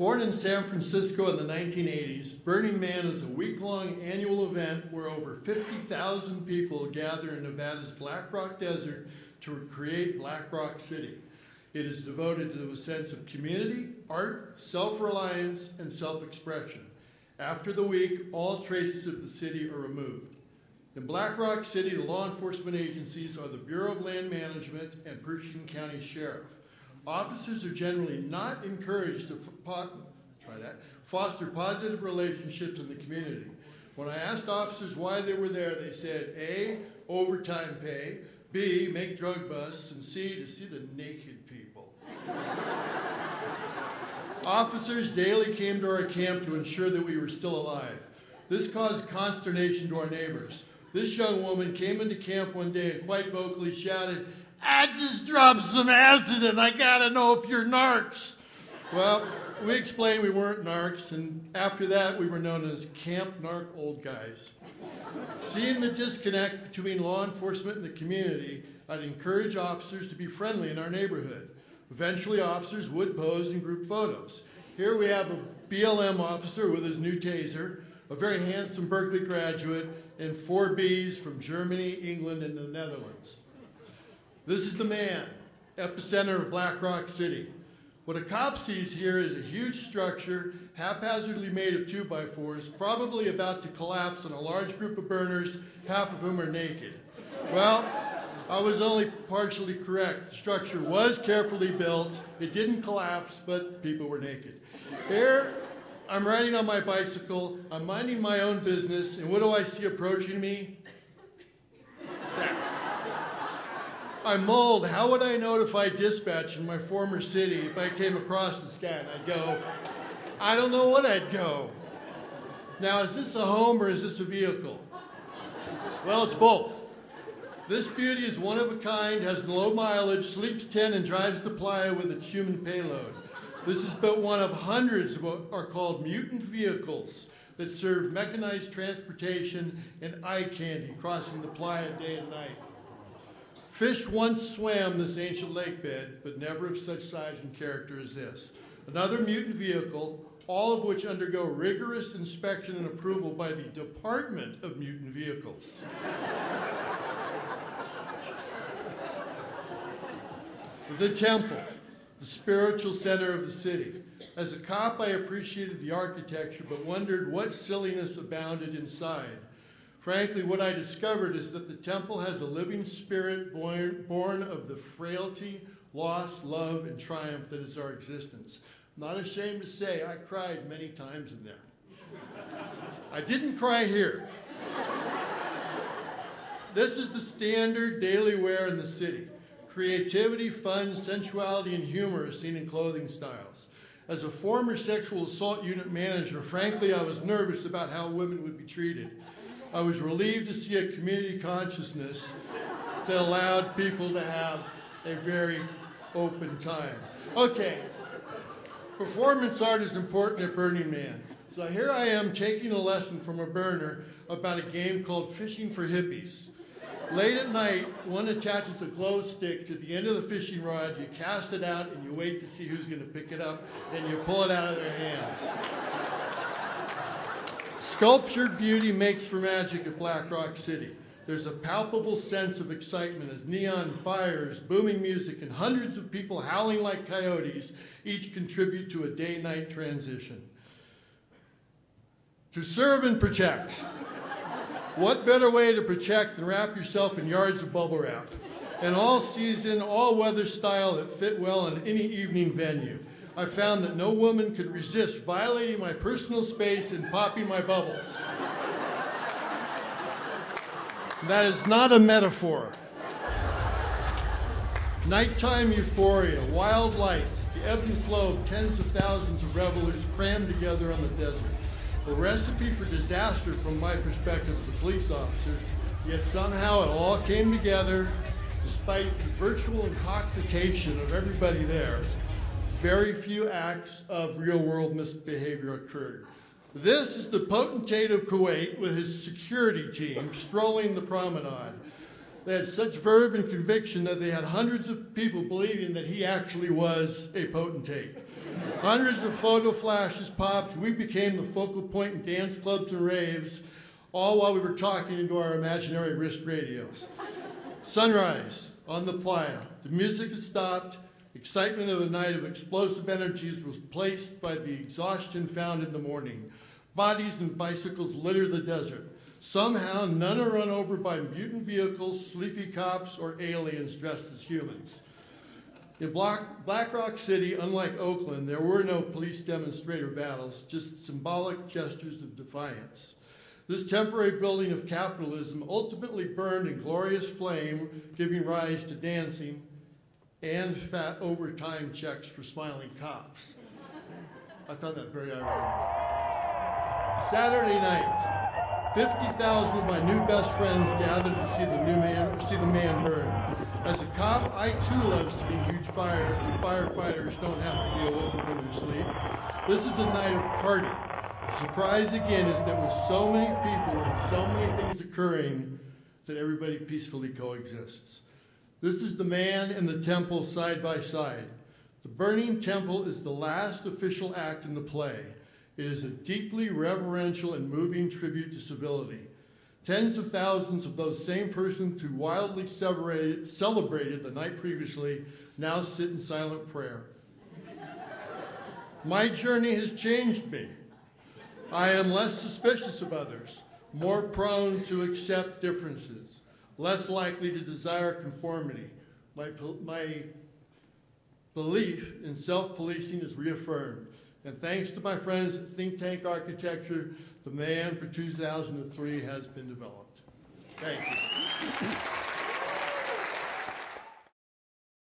Born in San Francisco in the 1980s, Burning Man is a week long annual event where over 50,000 people gather in Nevada's Black Rock Desert to create Black Rock City. It is devoted to a sense of community, art, self reliance, and self expression. After the week, all traces of the city are removed. In Black Rock City, the law enforcement agencies are the Bureau of Land Management and Pershing County Sheriff. Officers are generally not encouraged to try that, foster positive relationships in the community. When I asked officers why they were there, they said A, overtime pay, B, make drug busts, and C, to see the naked people. officers daily came to our camp to ensure that we were still alive. This caused consternation to our neighbors. This young woman came into camp one day and quite vocally shouted, I just dropped some acid and I gotta know if you're narcs. Well, we explained we weren't narcs, and after that, we were known as Camp Narc Old Guys. Seeing the disconnect between law enforcement and the community, I'd encourage officers to be friendly in our neighborhood. Eventually, officers would pose in group photos. Here we have a BLM officer with his new taser, a very handsome Berkeley graduate, and four Bs from Germany, England, and the Netherlands. This is the man, epicenter of Black Rock City. What a cop sees here is a huge structure, haphazardly made of 2 by 4s probably about to collapse on a large group of burners, half of whom are naked. Well, I was only partially correct. The structure was carefully built. It didn't collapse, but people were naked. Here, I'm riding on my bicycle, I'm minding my own business, and what do I see approaching me? I mulled, how would I notify dispatch in my former city if I came across this guy? And I'd go, I don't know what I'd go. Now, is this a home or is this a vehicle? Well, it's both. This beauty is one of a kind, has low mileage, sleeps 10, and drives the playa with its human payload. This is but one of hundreds of what are called mutant vehicles that serve mechanized transportation and eye candy crossing the playa day and night. Fish once swam this ancient lake bed, but never of such size and character as this. Another mutant vehicle, all of which undergo rigorous inspection and approval by the Department of Mutant Vehicles. the temple, the spiritual center of the city. As a cop, I appreciated the architecture, but wondered what silliness abounded inside. Frankly, what I discovered is that the temple has a living spirit born, born of the frailty, loss, love, and triumph that is our existence. I'm not ashamed to say I cried many times in there. I didn't cry here. This is the standard daily wear in the city. Creativity, fun, sensuality, and humor are seen in clothing styles. As a former sexual assault unit manager, frankly, I was nervous about how women would be treated. I was relieved to see a community consciousness that allowed people to have a very open time. Okay, performance art is important at Burning Man. So here I am taking a lesson from a burner about a game called Fishing for Hippies. Late at night, one attaches a glow stick to the end of the fishing rod, you cast it out, and you wait to see who's going to pick it up, and you pull it out of their hands. Sculptured beauty makes for magic at Black Rock City. There's a palpable sense of excitement as neon fires, booming music, and hundreds of people howling like coyotes each contribute to a day night transition. To serve and protect. What better way to protect than wrap yourself in yards of bubble wrap? An all season, all weather style that fit well in any evening venue. I found that no woman could resist violating my personal space and popping my bubbles. that is not a metaphor. Nighttime euphoria, wild lights, the ebb and flow of tens of thousands of revelers crammed together on the desert. A recipe for disaster from my perspective as a police officer, yet somehow it all came together despite the virtual intoxication of everybody there very few acts of real world misbehavior occurred. This is the potentate of Kuwait with his security team strolling the promenade. They had such verve and conviction that they had hundreds of people believing that he actually was a potentate. Hundreds of photo flashes popped. We became the focal point in dance clubs and raves, all while we were talking into our imaginary wrist radios. Sunrise on the playa. The music has stopped. Excitement of a night of explosive energies was placed by the exhaustion found in the morning. Bodies and bicycles litter the desert. Somehow, none are run over by mutant vehicles, sleepy cops, or aliens dressed as humans. In Black, Black Rock City, unlike Oakland, there were no police demonstrator battles, just symbolic gestures of defiance. This temporary building of capitalism ultimately burned in glorious flame, giving rise to dancing and fat overtime checks for smiling cops. I found that very ironic. Saturday night, 50,000 of my new best friends gathered to see the new man, see the man burn. As a cop, I too love seeing huge fires when firefighters don't have to be awoken from their sleep. This is a night of party. The surprise again is that with so many people and so many things occurring, that everybody peacefully coexists. This is the man and the temple side by side. The burning temple is the last official act in the play. It is a deeply reverential and moving tribute to civility. Tens of thousands of those same persons who wildly celebrated, the night previously now sit in silent prayer. My journey has changed me. I am less suspicious of others, more prone to accept differences, less likely to desire conformity. My, my belief in self-policing is reaffirmed. And thanks to my friends at Think Tank Architecture, the man for 2003 has been developed. Thank you.